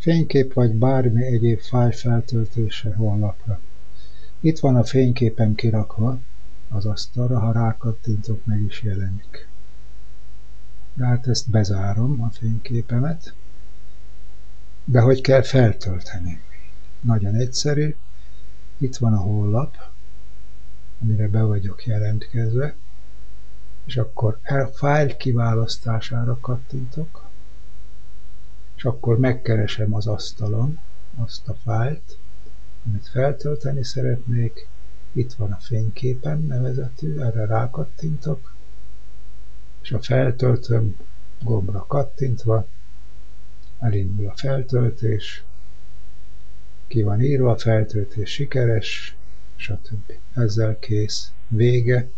fénykép vagy bármi egyéb fájl feltöltése honlapra. Itt van a fényképem kirakva az asztalra, ha rákattintok, meg is jelenik. De hát ezt bezárom, a fényképemet. De hogy kell feltölteni? Nagyon egyszerű. Itt van a honlap, amire be vagyok jelentkezve, és akkor fájl kiválasztására kattintok, és akkor megkeresem az asztalon azt a fájlt, amit feltölteni szeretnék. Itt van a fényképen nevezetű, erre rákattintok, és a feltöltöm gombra kattintva elindul a feltöltés, ki van írva, a feltöltés sikeres, stb. Ezzel kész. Vége.